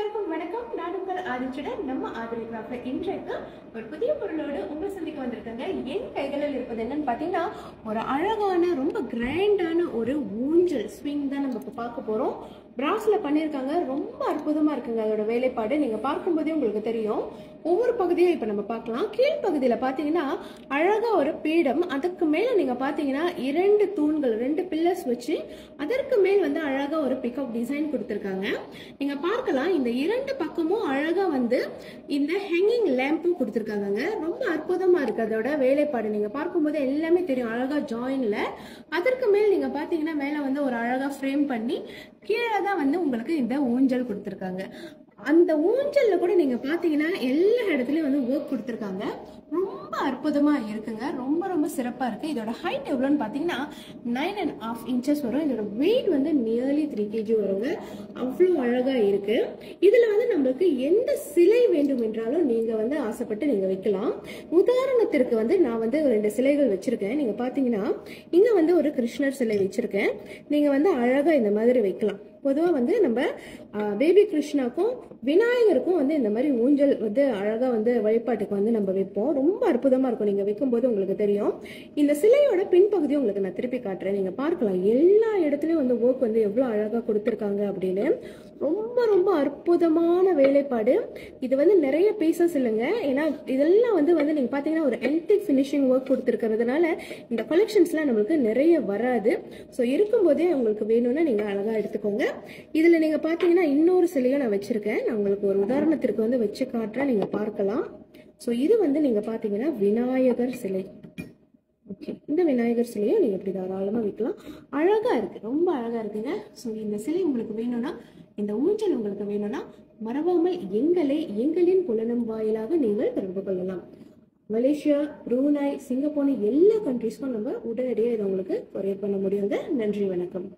அனைவருக்கும் வணக்கம். நான் உங்கள் ஆதிச்சுடன். நம்ம ஆதிரி கிராஃப்ட்ல இன்றைக்கு ஒரு புதிய பொருளோடு உங்களை சந்திக்க வந்திருக்காங்க. என் கைகளில் இருப்பது என்னன்னு பார்த்தீங்கன்னா ஒரு அழகான ரொம்ப கிராண்டான ஒரு ஊஞ்சல் ஸ்விங் தான் நம்ம இப்போ பார்க்க போறோம். பிராஸ்ல பண்ணியிருக்காங்க. ரொம்ப அற்புதமா இருக்குங்க அதோட வேலைப்பாடு. நீங்க பார்க்கும்போதே உங்களுக்கு தெரியும். ஒவ்வொரு பகுதியும் இப்போ நம்ம பார்க்கலாம். கீழ்ப்பகுதியில் பார்த்தீங்கன்னா அழகா ஒரு பீடம். அதுக்கு மேல நீங்க பார்த்தீங்கன்னா இரண்டு தூண்கள் ரெண்டு பில்லர்ஸ் வச்சு அதற்கு மேல் வந்து அழகா ஒரு பிக்அப் டிசைன் கொடுத்துருக்காங்க. நீங்க பார்க்கலாம். இந்த இரண்டு பக்கமும் அழகா வந்து இந்த ஹேங்கிங் லேம்பும் கொடுத்துருக்காங்க ரொம்ப அற்புதமா இருக்கு அதோட வேலைப்பாடு. நீங்க பார்க்கும்போது எல்லாமே தெரியும். அழகா ஜாயின்ல அதற்கு மேல் நீங்க பாத்தீங்கன்னா மேல வந்து ஒரு அழகா ஃப்ரேம் பண்ணி கீழே தான் வந்து உங்களுக்கு இந்த ஊஞ்சல் கொடுத்துருக்காங்க. அந்த ஊஞ்சல்ல கூட நீங்க பாத்தீங்கன்னா எல்லா இடத்துலயும் வந்து ஒர்க் கொடுத்துருக்காங்க. ரொம்ப அற்புதமா இருக்குங்க. ரொம்ப ரொம்ப சிறப்பா இருக்கு. இதோட ஹைட் எவ்வளோன்னு பாத்தீங்கன்னா நைன் அண்ட் ஆஃப் இன்ச்சஸ் வரும். இதோட வெயிட் வந்து நியர்லி த்ரீ கேஜி வருங்க. அவ்வளோ அழகா இருக்கு. இதுல வந்து நம்மளுக்கு எந்த சிலை வேண்டும் என்றாலும் நீங்க வந்து ஆசைப்பட்டு நீங்க வைக்கலாம். உதாரணத்திற்கு வந்து நான் வந்து ரெண்டு சிலைகள் வச்சிருக்கேன். நீங்க பாத்தீங்கன்னா இங்க வந்து ஒரு கிருஷ்ணர் சிலை வச்சிருக்கேன். நீங்க வந்து அழகா இந்த மாதிரி வைக்கலாம். பொதுவாக வந்து நம்ம பேபி கிருஷ்ணாக்கும் விநாயகருக்கும் வந்து இந்த மாதிரி ஊஞ்சல் வந்து அழகாக வந்து வழிபாட்டுக்கு வந்து நம்ம வைப்போம். ரொம்ப அற்புதமாக இருக்கும். நீங்கள் வைக்கும்போது உங்களுக்கு தெரியும். இந்த சிலையோட பின்பகுதி உங்களுக்கு நான் திருப்பி காட்டுறேன். நீங்கள் பார்க்கலாம். எல்லா இடத்துலையும் வந்து ஒர்க் வந்து எவ்வளோ அழகாக கொடுத்துருக்காங்க அப்படின்னு. ரொம்ப ரொம்ப அற்புதமான வேலைப்பாடு. இது வந்து நிறைய பீசஸ் இல்லைங்க. ஏன்னா இதெல்லாம் வந்து வந்து நீங்கள் பார்த்தீங்கன்னா ஒரு என்டிக் ஃபினிஷிங் ஒர்க் கொடுத்துருக்கிறதுனால இந்த கலெக்ஷன்ஸ்லாம் நம்மளுக்கு நிறைய வராது. ஸோ இருக்கும்போதே உங்களுக்கு வேணும்னா நீங்கள் அழகாக எடுத்துக்கோங்க. இதில் நீங்கள் பார்த்தீங்கன்னா இன்னொரு சிலையை நான் வச்சுருக்கேன். நான் உங்களுக்கு ஒரு உதாரணத்திற்கு வந்து வச்சு காட்டுறேன். நீங்கள் பார்க்கலாம். ஸோ இது வந்து நீங்கள் பார்த்தீங்கன்னா விநாயகர் சிலை. ஓகே இந்த விநாயகர் சிலையும் நீங்கள் இப்படி தாராளமாக விற்கலாம் அழகாக இருக்குது ரொம்ப அழகாக இருக்குங்க. ஸோ இந்த சிலை உங்களுக்கு வேணும்னா இந்த ஊஞ்சல் உங்களுக்கு வேணும்னா மறவாமல் எங்களை எங்களின் புலனம் வாயிலாக நீங்கள் தொடர்பு கொள்ளலாம். மலேசியா ப்ரூனாய் சிங்கப்பூர் எல்லா கண்ட்ரீஸ்க்கும் நம்ம உடனடியாக இதை உங்களுக்கு கொரியர் பண்ண முடியுங்க. நன்றி வணக்கம்.